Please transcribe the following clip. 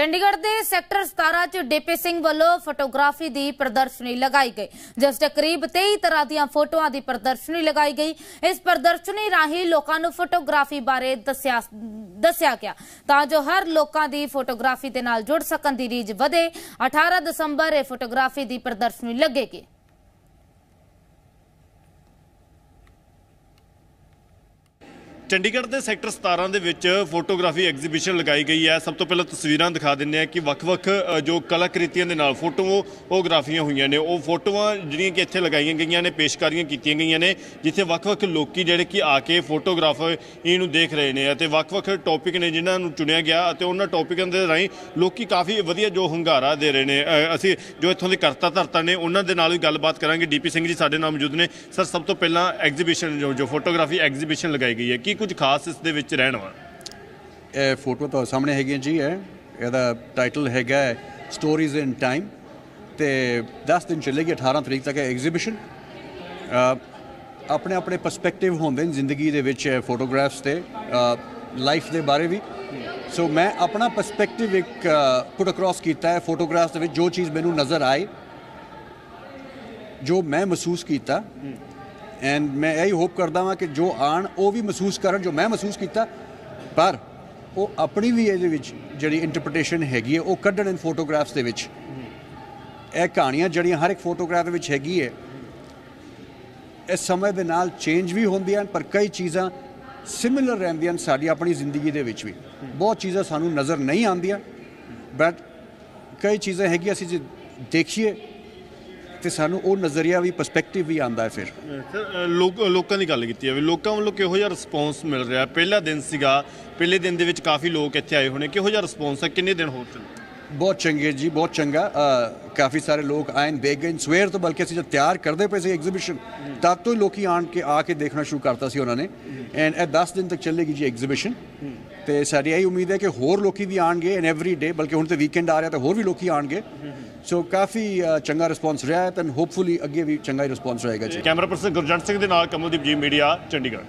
ਚੰਡੀਗੜ੍ਹ ਦੇ ਸੈਕਟਰ 17 ਚ ਡੀਪੀ ਸਿੰਘ ਵੱਲੋਂ ਫੋਟੋਗ੍ਰਾਫੀ ਦੀ ਪ੍ਰਦਰਸ਼ਨੀ ਲਗਾਈ ਗਈ, ਜਿਸ ਤੇ ਕਰੀਬ 23 ਤਰ੍ਹਾਂ ਦੀਆਂ ਫੋਟੋਆਂ ਦੀ ਪ੍ਰਦਰਸ਼ਨੀ ਲਗਾਈ ਗਈ। ਇਸ ਪ੍ਰਦਰਸ਼ਨੀ ਰਾਹੀਂ ਲੋਕਾਂ ਨੂੰ ਫੋਟੋਗ੍ਰਾਫੀ ਬਾਰੇ ਦੱਸਿਆ ਦੱਸਿਆ ਗਿਆ, ਤਾਂ ਜੋ ਹਰ ਲੋਕਾਂ ਦੀ ਫੋਟੋਗ੍ਰਾਫੀ ਦੇ ਨਾਲ ਜੁੜ ਸਕਣ ਦੀ ਰੀਝ ਵਧੇ। 18 ਦਸੰਬਰ ਇਹ ਫੋਟੋਗ੍ਰਾਫੀ ਦੀ ਪ੍ਰਦਰਸ਼ਨੀ ਲੱਗੇਗੀ। ਚੰਡੀਗੜ੍ਹ ਦੇ ਸੈਕਟਰ 17 ਦੇ ਵਿੱਚ ਫੋਟੋਗ੍ਰਾਫੀ ਐਗਜ਼ੀਬਿਸ਼ਨ ਲਗਾਈ ਗਈ ਹੈ। ਸਭ ਤੋਂ ਪਹਿਲਾਂ ਤਸਵੀਰਾਂ ਦਿਖਾ ਦਿੰਨੇ ਆ ਕਿ ਵੱਖ-ਵੱਖ ਜੋ ਕਲਾਕ੍ਰਿਤੀਆਂ ਦੇ ਨਾਲ ਫੋਟੋਗ੍ਰਾਫੀਆਂ ਹੋਈਆਂ ਨੇ। ਉਹ ਫੋਟੋਆਂ ਜਿਹੜੀਆਂ ਕਿ ਇੱਥੇ ਲਗਾਈਆਂ ਗਈਆਂ ਨੇ, ਪੇਸ਼ਕਾਰੀਆਂ ਕੀਤੀਆਂ ਗਈਆਂ ਨੇ, ਜਿੱਥੇ ਵੱਖ-ਵੱਖ ਲੋਕੀ ਜਿਹੜੇ ਕਿ ਆ ਕੇ ਫੋਟੋਗ੍ਰਾਫਰ ਇਹਨੂੰ ਦੇਖ ਰਹੇ ਨੇ ਅਤੇ ਵੱਖ-ਵੱਖ ਟੌਪਿਕ ਨੇ ਜਿਨ੍ਹਾਂ ਨੂੰ ਚੁਣਿਆ ਗਿਆ ਅਤੇ ਉਹਨਾਂ ਟੌਪਿਕਾਂ ਦੇ ਰਾਹੀਂ ਲੋਕੀ ਕਾਫੀ ਵਧੀਆ ਜੋ ਹੰਗਾਰਾ ਦੇ ਰਹੇ ਨੇ। ਅਸੀਂ ਜੋ ਇੱਥੋਂ ਦੇ ਕਰਤਾ ਧਰਤਾ ਨੇ, ਉਹਨਾਂ ਦੇ ਨਾਲ ਵੀ ਗੱਲਬਾਤ ਕਰਾਂਗੇ। ਡੀਪੀ ਸਿੰਘ ਜੀ ਸਾਡੇ ਨਾਲ ਮੌਜੂਦ ਨੇ। ਸਰ, ਸਭ ਤੋਂ ਪਹਿਲਾਂ ਐਗਜ਼ੀਬਿਸ਼ਨ ਜੋ ਜੋ ਫੋਟੋਗ੍ਰਾਫੀ ਐਗਜ਼ੀਬਿਸ਼ਨ ਲਗਾਈ ਗਈ ਹੈ, ਕੀ ਕੁਝ ਖਾਸ ਇਸ ਦੇ ਵਿੱਚ ਰਹਿਣ ਵਾ ਇਹ ਫੋਟੋ ਤੁਹਾਡੇ ਸਾਹਮਣੇ ਹੈਗੀਆਂ ਜੀ, ਇਹ, ਇਹਦਾ ਟਾਈਟਲ ਹੈਗਾ ਸਟੋਰੀਜ਼ ਇਨ ਟਾਈਮ ਤੇ 10 ਦਿਨ ਚੱਲੇਗੀ 18 ਤਰੀਕ ਤੱਕ ਐਗਜ਼ੀਬਿਸ਼ਨ ਆਪਣੇ ਆਪਣੇ ਪਰਸਪੈਕਟਿਵ ਹੁੰਦੇ ਨੇ ਜ਼ਿੰਦਗੀ ਦੇ ਵਿੱਚ ਫੋਟੋਗ੍ਰਾਫਸ ਤੇ ਲਾਈਫ ਦੇ ਬਾਰੇ ਵੀ। ਸੋ ਮੈਂ ਆਪਣਾ ਪਰਸਪੈਕਟਿਵ ਇੱਕ ਪੁੱਟ ਅਕ੍ਰੋਸ ਕੀਤਾ ਹੈ ਫੋਟੋਗ੍ਰਾਫਸ ਦੇ ਵਿੱਚ, ਜੋ ਚੀਜ਼ ਮੈਨੂੰ ਨਜ਼ਰ ਆਈ, ਜੋ ਮੈਂ ਮਹਿਸੂਸ ਕੀਤਾ ਐਂਡ ਮੈਂ ਇਹੀ ਹੋਪ ਕਰਦਾ ਹਾਂ ਕਿ ਜੋ ਆਣ ਉਹ ਵੀ ਮਹਿਸੂਸ ਕਰਨ ਜੋ ਮੈਂ ਮਹਿਸੂਸ ਕੀਤਾ। ਪਰ ਉਹ ਆਪਣੀ ਵੀ ਇਹਦੇ ਵਿੱਚ ਜਿਹੜੀ ਇੰਟਰਪ੍ਰੀਟੇਸ਼ਨ ਹੈਗੀ ਹੈ ਉਹ ਕੱਢਣ ਇਨ ਫੋਟੋਗ੍ਰਾਫਸ ਦੇ ਵਿੱਚ। ਇਹ ਕਹਾਣੀਆਂ ਜਿਹੜੀਆਂ ਹਰ ਇੱਕ ਫੋਟੋਗ੍ਰਾਫ ਦੇ ਵਿੱਚ ਹੈਗੀ ਹੈ ਇਸ ਸਮੇਂ ਦੇ ਨਾਲ ਚੇਂਜ ਵੀ ਹੁੰਦੀਆਂ ਹਨ, ਪਰ ਕਈ ਚੀਜ਼ਾਂ ਸਿਮਿਲਰ ਰਹਿੰਦੀਆਂ ਹਨ ਸਾਡੀ ਆਪਣੀ ਜ਼ਿੰਦਗੀ ਦੇ ਵਿੱਚ ਵੀ। ਬਹੁਤ ਚੀਜ਼ਾਂ ਸਾਨੂੰ ਨਜ਼ਰ ਨਹੀਂ ਆਉਂਦੀਆਂ ਬਟ ਕਈ ਚੀਜ਼ਾਂ ਹੈਗੀਆਂ ਅਸੀਂ ਜੇ ਦੇਖੀਏ ਤੇ ਸਾਨੂੰ ਉਹ ਨਜ਼ਰੀਆ ਵੀ ਪਰਸਪੈਕਟਿਵ ਵੀ ਆਉਂਦਾ ਹੈ ਫਿਰ। ਸਰ ਲੋਕ ਦੀ ਗੱਲ ਕੀਤੀ ਜਾਵੇ ਲੋਕਾਂ ਵੱਲੋਂ ਕਿਹੋ ਜਿਹਾ ਰਿਸਪੌਂਸ ਮਿਲ ਰਿਹਾ? ਪਹਿਲਾ ਦਿਨ ਸੀਗਾ ਪਹਿਲੇ ਦਿਨ ਦੇ ਵਿੱਚ ਕਾਫੀ ਲੋਕ ਇੱਥੇ ਆਏ ਹੋਣੇ। ਕਿਹੋ ਜਿਹਾ ਰਿਸਪੌਂਸ ਹੈ? ਕਿੰਨੇ ਦਿਨ ਹੋਰ ਚੱਲੂ? ਬਹੁਤ ਚੰਗੇ ਜੀ ਬਹੁਤ ਚੰਗਾ। ਕਾਫੀ ਸਾਰੇ ਲੋਕ ਆਏ ਨੇ ਦੇਖ ਗਏ। ਸਵੇਰ ਤੋਂ ਬਲਕਿ ਅਸੀਂ ਜਦ ਤਿਆਰ ਕਰਦੇ ਪਏ ਸੀ ਐਗਜ਼ੀਬਿਸ਼ਨ ਤਦ ਤੋਂ ਹੀ ਲੋਕੀ ਆਣ ਕੇ ਆ ਕੇ ਦੇਖਣਾ ਸ਼ੁਰੂ ਕਰਤਾ ਸੀ ਉਹਨਾਂ ਨੇ। ਐਂਡ ਇਹ 10 ਦਿਨ ਤੱਕ ਚੱਲੇਗੀ ਜੀ ਐਗਜ਼ੀਬਿਸ਼ਨ ਤੇ ਸਾਡੀ ਇਹੀ ਉਮੀਦ ਹੈ ਕਿ ਹੋਰ ਲੋਕੀ ਵੀ ਆਣਗੇ ਐਨ ਐਵਰੀ ਡੇ ਬਲਕਿ ਹੁਣ ਤੇ ਵੀਕਐਂਡ ਆ ਰਿਹਾ ਤਾਂ ਹੋਰ ਵੀ ਲੋਕੀ ਆਣਗੇ ਸੋ ਕਾਫੀ ਚੰਗਾ ਰਿਸਪੌਂਸ ਰਿਹਾ ਹੈ ਤਾਂ ਹੋਪਫੁਲੀ ਅੱਗੇ ਵੀ ਚੰਗਾ ਹੀ ਰਿਸਪੌਂਸ ਰਹੇਗਾ ਜੀ। ਕੈਮਰਾ ਪਰਸਨ ਗੁਰਜੰਟ ਸਿੰਘ ਦੇ ਨਾਲ ਕਮਲਦੀਪ ਜੀ, ਮੀਡੀਆ ਚੰਡੀਗੜ੍ਹ।